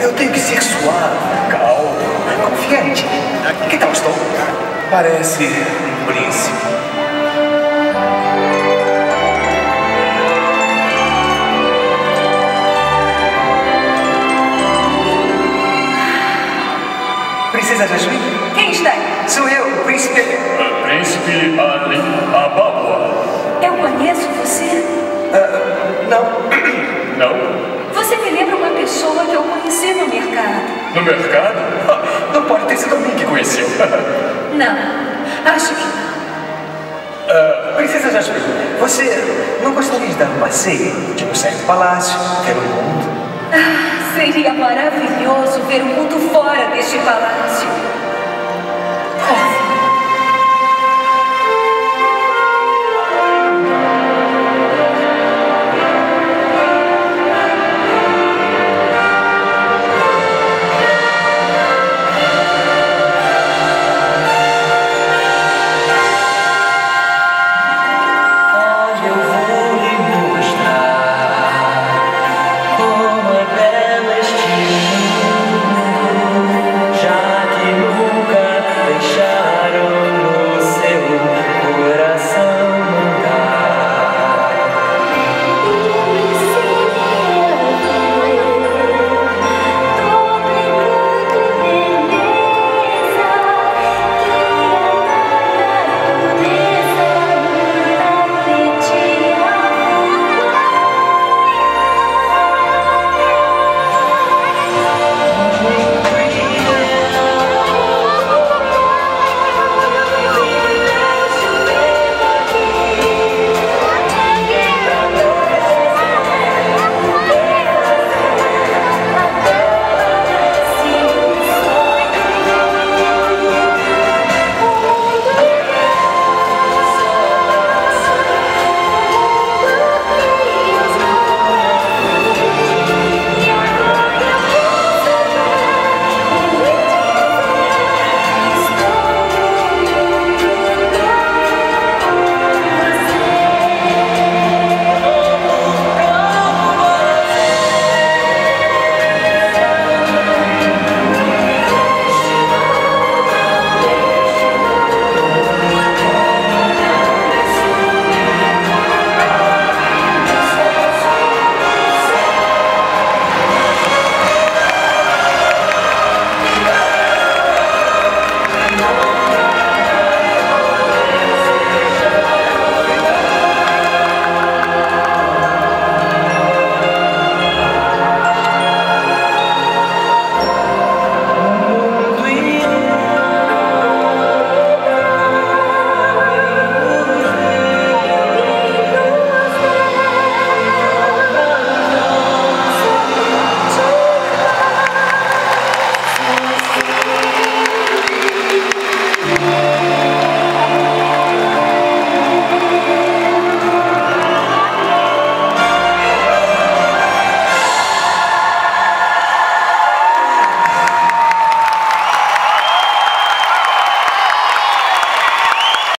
eu tenho que ser suave, calmo, confiante. Que tal estou? Parece um príncipe. Princesa Jasmine? Quem está aí? Sou eu, o príncipe. Príncipe Ali Ababua. Eu conheço você? Ah, não. Não? Você me lembra uma pessoa que eu conheci no mercado. Não pode ter sido a mim que conheceu. Não, acho que não. Ah, Princesa Jasmine, você não gostaria de dar um passeio? Não sair do palácio, ver o mundo? Ah, seria maravilhoso ver o mundo fora deste palácio.